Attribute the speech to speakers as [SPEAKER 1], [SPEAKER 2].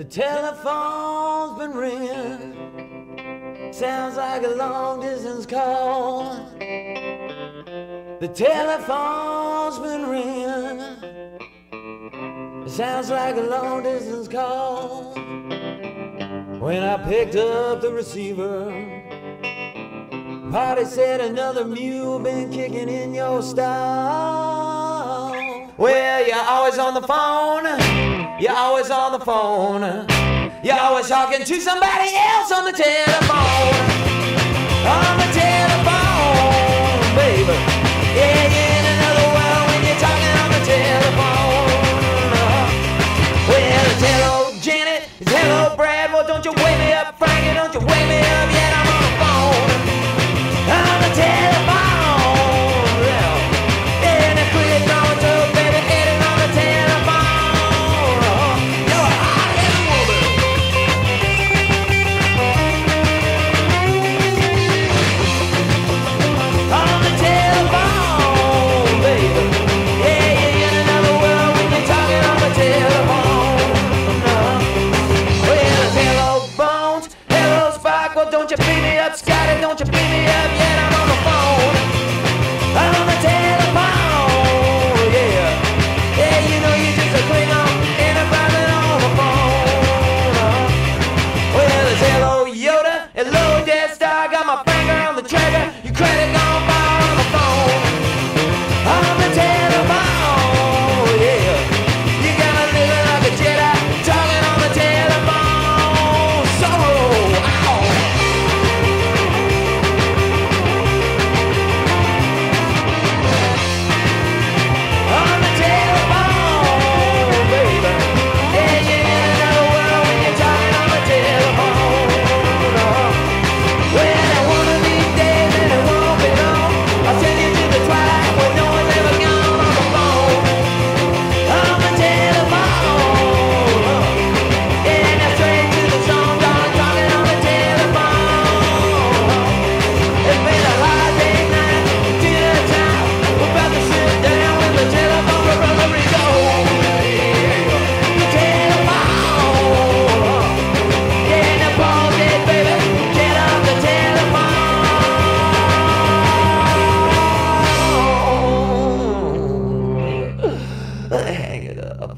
[SPEAKER 1] The telephone's been ringing. Sounds like a long distance call. The telephone's been ringing. Sounds like a long distance call. When I picked up the receiver, Party said another mule been kicking in your stall. Well, you're always on the phone. You're always on the phone. You're always talking to somebody else on the telephone. On the telephone, baby. Yeah, you're in another world when you're talking on the telephone. Well, it's hello, Janet. It's hello, Brad. Well, don't you wake me up, Frankie. Don't you wake to be. Uh,